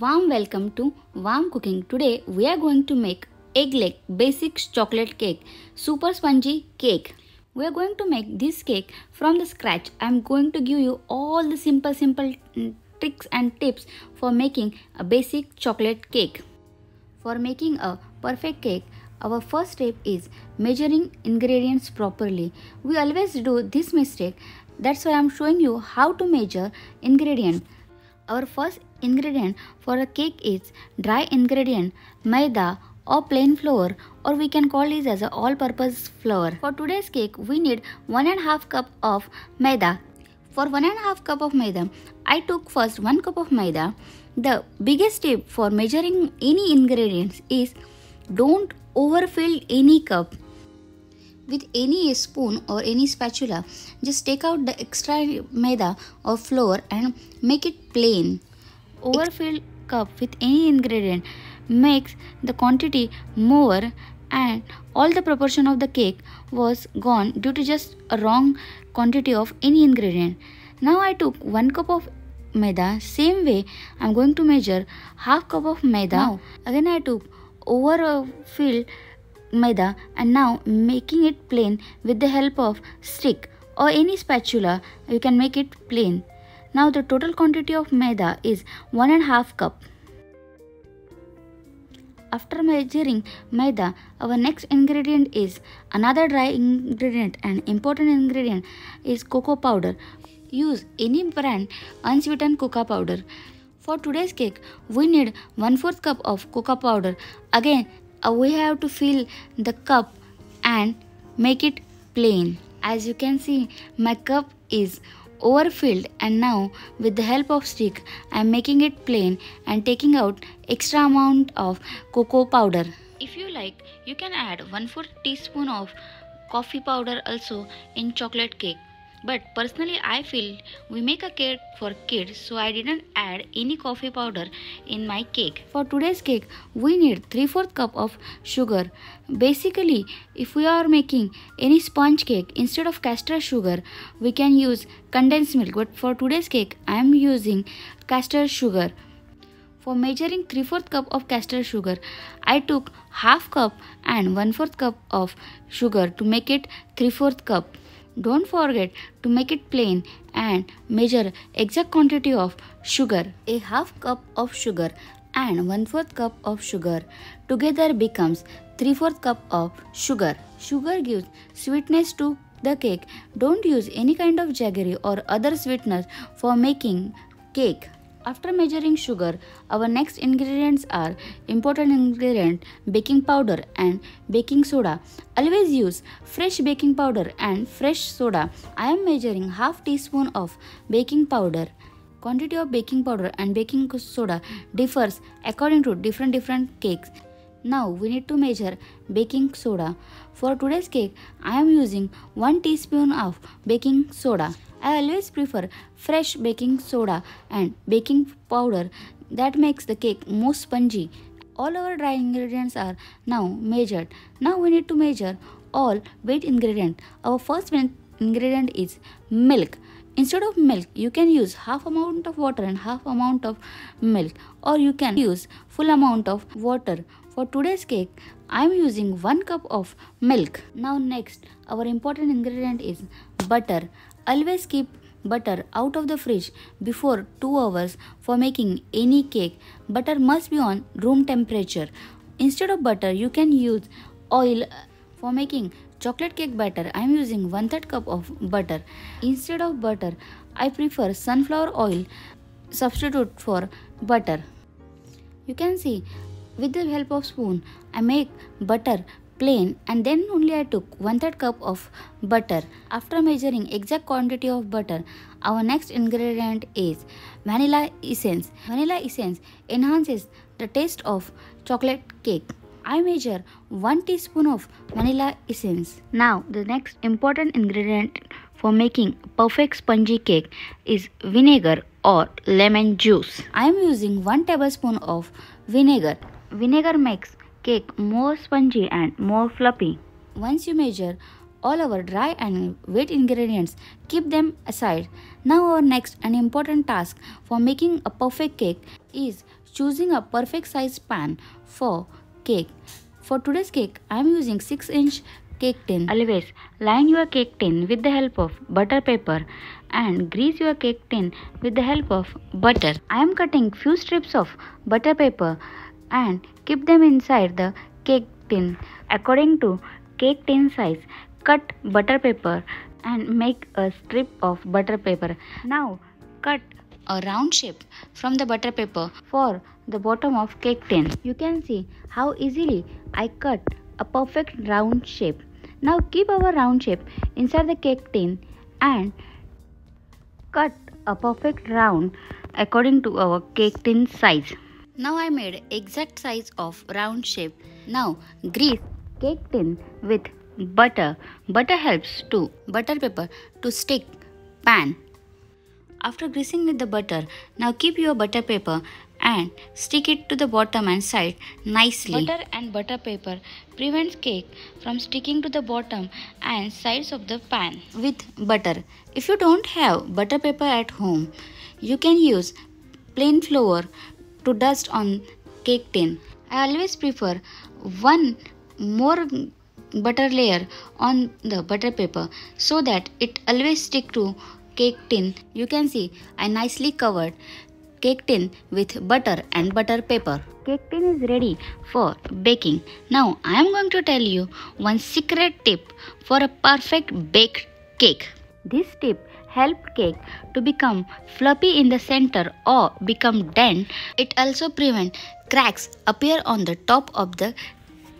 Warm welcome to Vaam Cooking. Today we are going to make eggless basic chocolate cake, super spongy cake. We are going to make this cake from the scratch. I am going to give you all the simple simple mm, tricks and tips for making a basic chocolate cake. For making a perfect cake, our first step is measuring ingredients properly. We always do this mistake. That's why I'm showing you how to measure ingredient. Our first ingredient for a cake is dry ingredient maida or plain flour or we can call this as a all purpose flour. For today's cake we need 1 and half cup of maida. For 1 and half cup of maida I took first 1 cup of maida. The biggest tip for measuring any ingredients is don't overfill any cup with any spoon or any spatula just take out the extra maida or flour and make it plain. Overfilled cup with any ingredient makes the quantity more and all the proportion of the cake was gone due to just a wrong quantity of any ingredient. Now i took 1 cup of maida same way i'm going to measure half cup of maida. Now, again i took overfilled maida and now making it plain with the help of stick or any spatula you can make it plain. Now the total quantity of maida is 1 and half cup. After measuring maida our next ingredient is another dry ingredient and important ingredient is cocoa powder. Use any brand unsweetened cocoa powder. For today's cake we need 1 4th cup of cocoa powder. Again uh, we have to fill the cup and make it plain as you can see my cup is overfilled and now with the help of stick I am making it plain and taking out extra amount of cocoa powder. If you like you can add 1 4 teaspoon of coffee powder also in chocolate cake. But personally, I feel we make a cake for kids, so I didn't add any coffee powder in my cake. For today's cake, we need 3 4 cup of sugar. Basically, if we are making any sponge cake, instead of castor sugar, we can use condensed milk. But for today's cake, I am using castor sugar. For measuring 3 4 cup of castor sugar, I took half cup and 1 4 cup of sugar to make it 3 4 cup. Don't forget to make it plain and measure exact quantity of sugar. A half cup of sugar and 1 4th cup of sugar together becomes 3 4th cup of sugar. Sugar gives sweetness to the cake. Don't use any kind of jaggery or other sweeteners for making cake. After measuring sugar, our next ingredients are important ingredient baking powder and baking soda. Always use fresh baking powder and fresh soda. I am measuring half teaspoon of baking powder. Quantity of baking powder and baking soda differs according to different different cakes. Now we need to measure baking soda. For today's cake, I am using 1 teaspoon of baking soda. I always prefer fresh baking soda and baking powder that makes the cake more spongy. All our dry ingredients are now measured. Now we need to measure all wet ingredient. Our first ingredient is milk. Instead of milk, you can use half amount of water and half amount of milk or you can use full amount of water. For today's cake, I am using 1 cup of milk. Now next, our important ingredient is butter. Always keep butter out of the fridge before 2 hours for making any cake. Butter must be on room temperature. Instead of butter, you can use oil for making chocolate cake batter. I am using 1 3 cup of butter. Instead of butter, I prefer sunflower oil substitute for butter. You can see with the help of spoon, I make butter plain and then only I took 1 3 cup of butter. After measuring exact quantity of butter, our next ingredient is vanilla essence. Vanilla essence enhances the taste of chocolate cake. I measure 1 teaspoon of vanilla essence. Now the next important ingredient for making perfect spongy cake is vinegar or lemon juice. I am using 1 tablespoon of vinegar. Vinegar makes cake more spongy and more fluffy. Once you measure all our dry and wet ingredients, keep them aside. Now our next and important task for making a perfect cake is choosing a perfect size pan for cake. For today's cake, I am using 6 inch cake tin. Always line your cake tin with the help of butter paper and grease your cake tin with the help of butter. I am cutting few strips of butter paper and keep them inside the cake tin according to cake tin size. Cut butter paper and make a strip of butter paper. Now cut a round shape from the butter paper for the bottom of cake tin. You can see how easily I cut a perfect round shape. Now keep our round shape inside the cake tin and cut a perfect round according to our cake tin size. Now I made exact size of round shape. Now grease cake tin with butter. Butter helps to butter paper to stick pan. After greasing with the butter, now keep your butter paper and stick it to the bottom and side nicely. Butter and butter paper prevents cake from sticking to the bottom and sides of the pan with butter. If you don't have butter paper at home, you can use plain flour to dust on cake tin. I always prefer one more butter layer on the butter paper so that it always stick to cake tin. You can see I nicely covered cake tin with butter and butter paper. Cake tin is ready for baking. Now I am going to tell you one secret tip for a perfect baked cake. This tip help cake to become fluffy in the center or become dent. It also prevent cracks appear on the top of the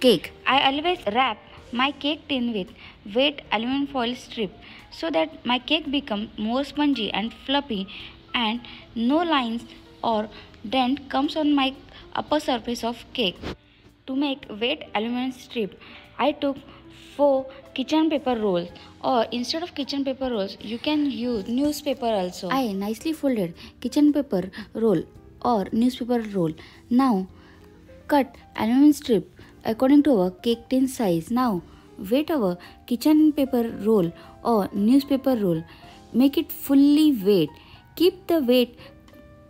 cake. I always wrap my cake tin with wet aluminum foil strip so that my cake become more spongy and fluffy and no lines or dent comes on my upper surface of cake. To make wet aluminum strip, I took 4 kitchen paper rolls or instead of kitchen paper rolls you can use newspaper also. I nicely folded kitchen paper roll or newspaper roll. Now cut aluminum strip according to our cake tin size. Now weight our kitchen paper roll or newspaper roll. Make it fully weight Keep the weight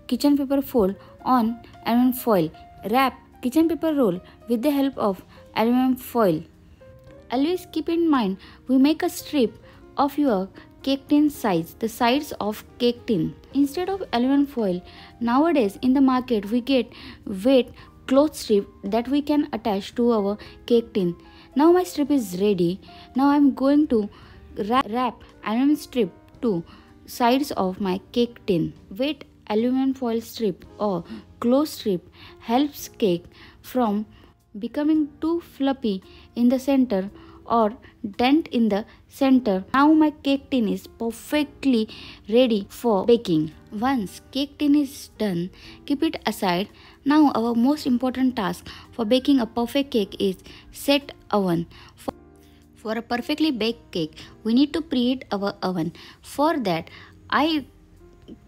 kitchen paper fold on aluminum foil. Wrap kitchen paper roll with the help of aluminum foil. Always keep in mind we make a strip of your cake tin size, the sides of cake tin. Instead of aluminum foil, nowadays in the market we get wet cloth strip that we can attach to our cake tin. Now my strip is ready. Now I am going to wrap, wrap aluminum strip to sides of my cake tin. Wet aluminum foil strip or cloth strip helps cake from becoming too fluffy in the center or dent in the center. Now my cake tin is perfectly ready for baking. Once cake tin is done, keep it aside. Now our most important task for baking a perfect cake is set oven. For for a perfectly baked cake, we need to preheat our oven. For that, I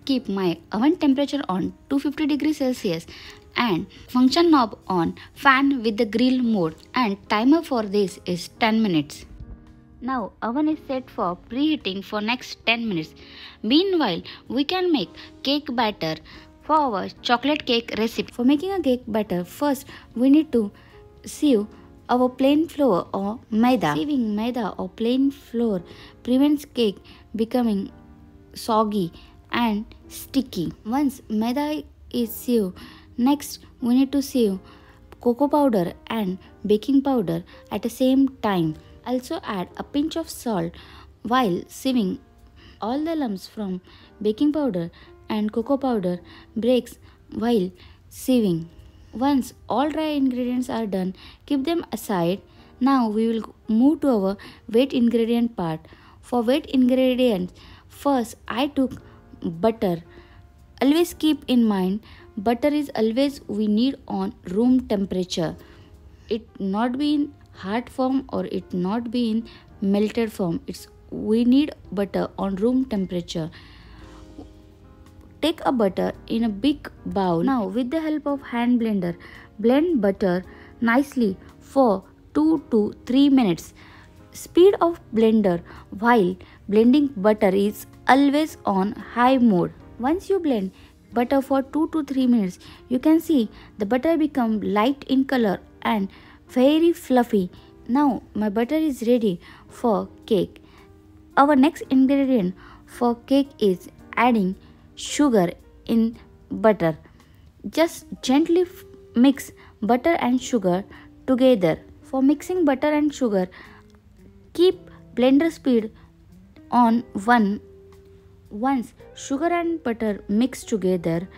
keep my oven temperature on 250 degrees Celsius and function knob on fan with the grill mode and timer for this is 10 minutes. Now oven is set for preheating for next 10 minutes. Meanwhile, we can make cake batter for our chocolate cake recipe. For making a cake batter, first we need to sieve our plain flour or maida. Sieving maida or plain flour prevents cake becoming soggy and sticky. Once maida is sieved, next we need to sieve cocoa powder and baking powder at the same time. Also add a pinch of salt while sieving all the lumps from baking powder and cocoa powder breaks while sieving. Once all dry ingredients are done, keep them aside. Now we will move to our wet ingredient part. For wet ingredients, first I took butter. Always keep in mind butter is always we need on room temperature. It not be in hard form or it not be in melted form. It's we need butter on room temperature. Take a butter in a big bowl. Now with the help of hand blender, blend butter nicely for 2 to 3 minutes. Speed of blender while blending butter is always on high mode. Once you blend, butter for 2 to 3 minutes. You can see the butter become light in color and very fluffy. Now my butter is ready for cake. Our next ingredient for cake is adding sugar in butter. Just gently mix butter and sugar together. For mixing butter and sugar, keep blender speed on 1. Once sugar and butter mix together,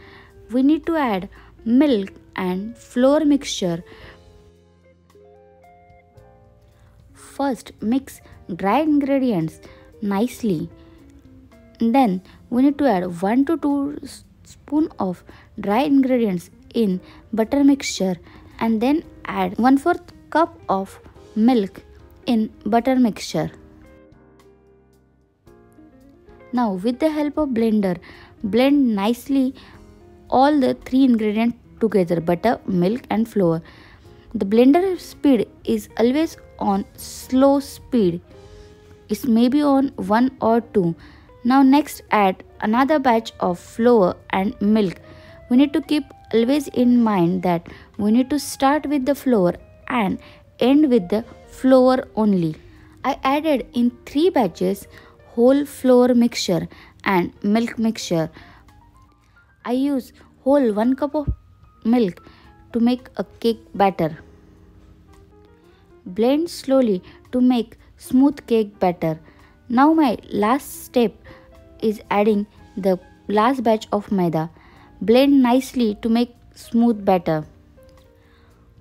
we need to add milk and flour mixture. First mix dry ingredients nicely. Then we need to add 1 to 2 spoon of dry ingredients in butter mixture and then add 1 4th cup of milk in butter mixture. Now with the help of blender, blend nicely all the three ingredients together butter, milk and flour. The blender speed is always on slow speed. It may be on 1 or 2. Now next add another batch of flour and milk. We need to keep always in mind that we need to start with the flour and end with the flour only. I added in 3 batches whole flour mixture and milk mixture. I use whole 1 cup of milk to make a cake batter. Blend slowly to make smooth cake batter. Now my last step is adding the last batch of maida. Blend nicely to make smooth batter.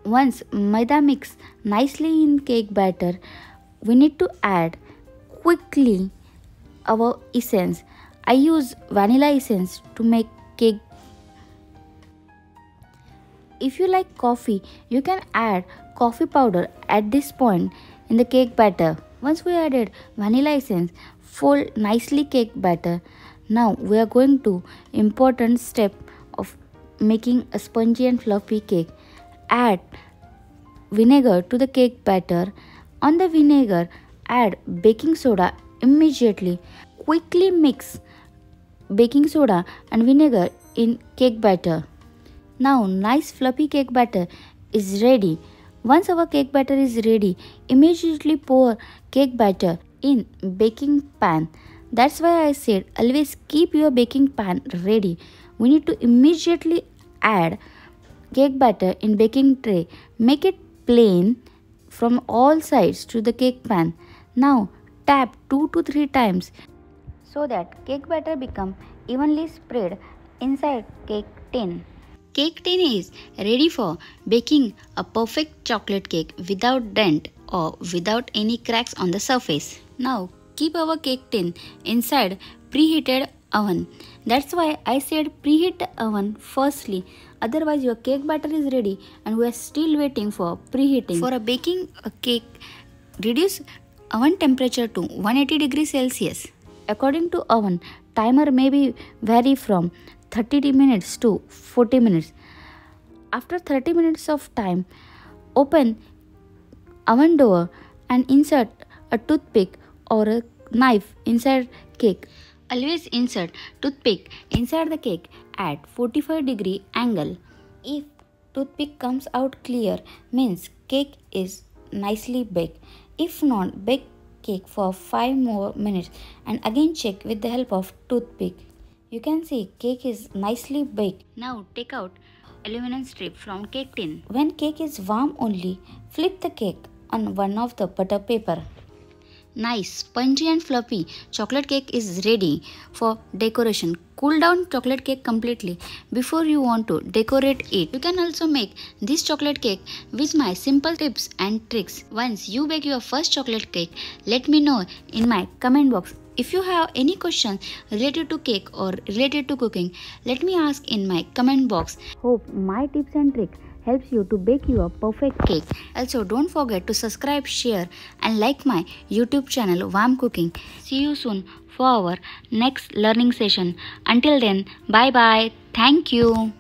Once maida mix nicely in cake batter, we need to add quickly our essence. I use vanilla essence to make cake. If you like coffee, you can add coffee powder at this point in the cake batter. Once we added vanilla essence, fold nicely cake batter. Now we are going to important step of making a spongy and fluffy cake. Add vinegar to the cake batter. On the vinegar, add baking soda immediately. Quickly mix baking soda and vinegar in cake batter. Now nice fluffy cake batter is ready. Once our cake batter is ready, immediately pour cake batter in baking pan. That's why I said always keep your baking pan ready. We need to immediately add cake batter in baking tray. Make it plain from all sides to the cake pan. Now tap 2 to 3 times so that cake batter become evenly spread inside cake tin. Cake tin is ready for baking a perfect chocolate cake without dent or without any cracks on the surface. Now keep our cake tin inside preheated oven. That's why I said preheat oven firstly. Otherwise your cake batter is ready and we are still waiting for preheating. For a baking a cake, reduce oven temperature to 180 degrees Celsius. According to oven, timer may be vary from 30 minutes to 40 minutes. After 30 minutes of time, open oven door and insert a toothpick or a knife inside cake. Always insert toothpick inside the cake at 45 degree angle. If toothpick comes out clear means cake is nicely baked. If not, bake cake for 5 more minutes and again check with the help of toothpick. You can see cake is nicely baked. Now take out aluminum strip from cake tin. When cake is warm only, flip the cake on one of the butter paper. Nice, spongy and fluffy chocolate cake is ready for decoration. Cool down chocolate cake completely before you want to decorate it. You can also make this chocolate cake with my simple tips and tricks. Once you bake your first chocolate cake, let me know in my comment box. If you have any questions related to cake or related to cooking, let me ask in my comment box. Hope my tips and tricks helps you to bake your perfect cake. Also, don't forget to subscribe, share, and like my YouTube channel Vaam Cooking. See you soon for our next learning session. Until then, bye bye. Thank you.